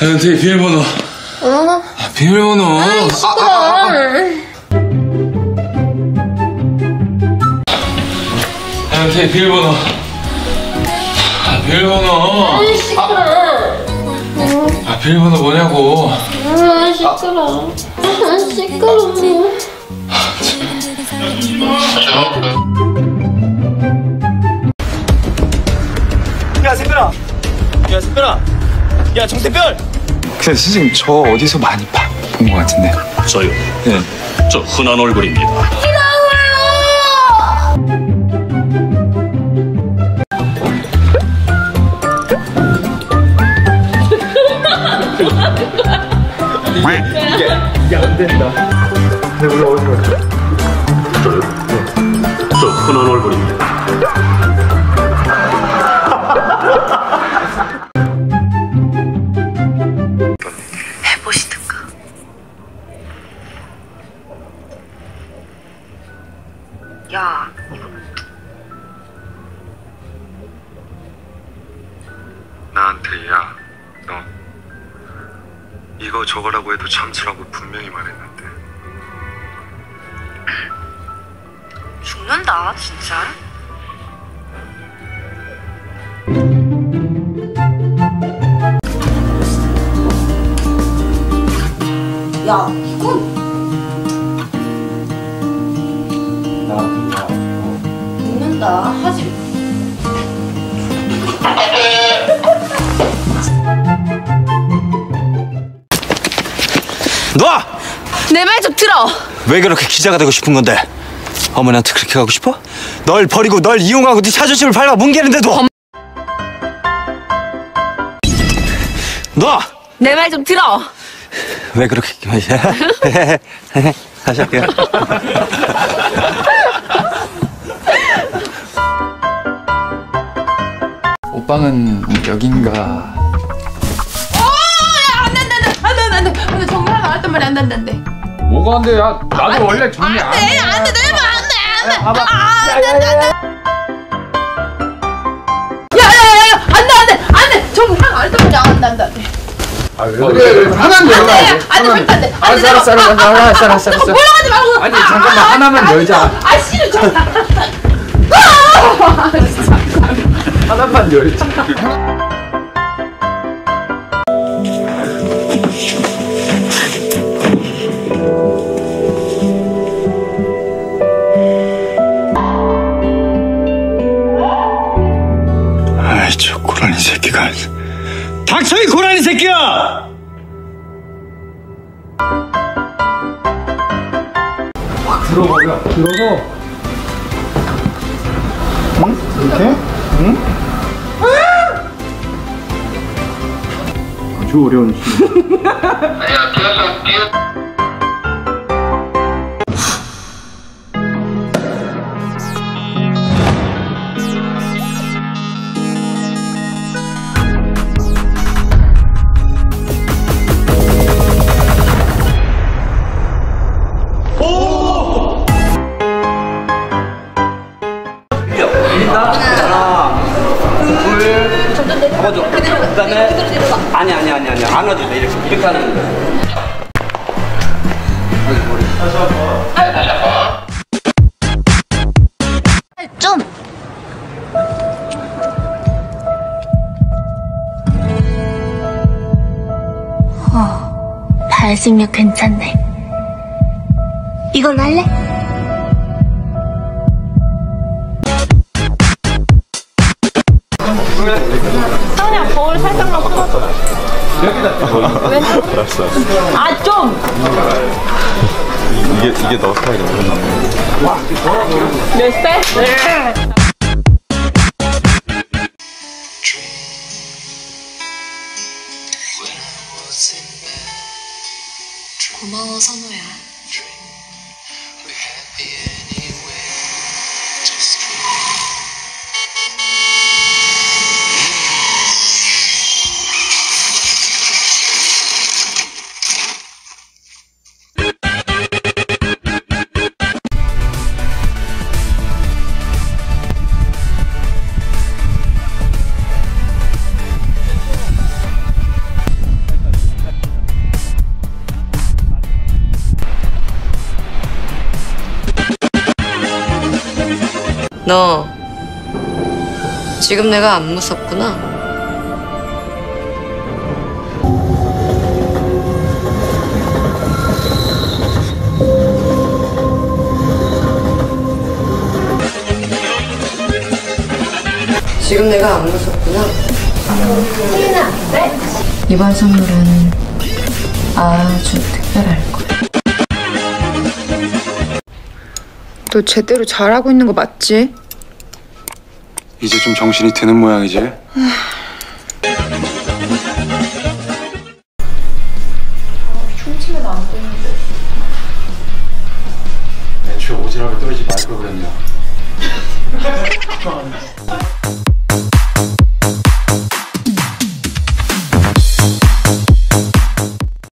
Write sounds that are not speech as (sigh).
엔티 비밀번호. 어? 아, 비밀번호. 아, 아, 아, 아. 엔티 비밀번호. 아, 비밀번호. 아, 비밀번호 뭐냐고. 아, 시끄러. 아, 시끄러. 야 새별아 야 새별아 야 정새별 근데 선생님 저 어디서 많이 본것 같은데 저요. 네. 저 흔한 얼굴입니다. 저요. 저 흔한 얼굴입니다. 해보시든가. 야, 이거 나한테 야, 너 이거 저거라고 해도 참치라고 분명히 말했는데 죽는다, 진짜. 야, 이건 죽는다. 하지. 놔! 내 말 좀 들어. 왜 그렇게 기자가 되고 싶은 건데 어머니한테 그렇게 가고 싶어? 널 버리고 널 이용하고 네 자존심을 밟아 뭉개는데도 놔! 내말 좀 들어. 왜 그렇게 (laughs) 다시 할게요 (laughs) 오빵은 여긴가 안돼 안돼 안돼 안돼 안돼 안돼 정말 나왔단 말이야 안돼 안돼 안돼. 뭐가 안 돼? 야, 나도 원래 정리 안 해. 안돼 내말 안돼 안돼 안돼 안돼 안돼. 야야야야 안돼 안돼 안돼 정말 나왔단 말이야 안돼 안돼 안돼. 그래, 하나만 열어. 안돼 안돼 절대 안돼. 알았어, 알았어, 알았어, 알았어, 알았어, 알았어. 몰아가지 말고. 아니, 잠깐만, 하나만 열자. 아 싫어 (laughs) 진짜. 하나만 열자. 저 고라니 새끼가 닥쳐 이 고라니 새끼야! 들어버려. 들어서. 응? 이렇게? 응? 아주 어려운 (laughs) 그다음에 아니 아니 아니 아니 안아줘 이렇게 이렇게 하는 거야 좀. 어, 발색력 괜찮네. 이걸로 할래? 그냥 거울 살짝만 풀어줘. 왼쪽? 아, 좀! 이게 이게 너 스타일이야 몇 살? 네. 고마워, 선우야. 너 지금 내가 안 무섭구나. 지금 내가 안 무섭구나. 이번 선물은 아주 특별할 거야. 너 제대로 잘하고 있는 거 맞지? 이제 좀 정신이 드는 모양이지? 애초에 오지랖에 떨어지지 말 걸 그랬냐 (laughs)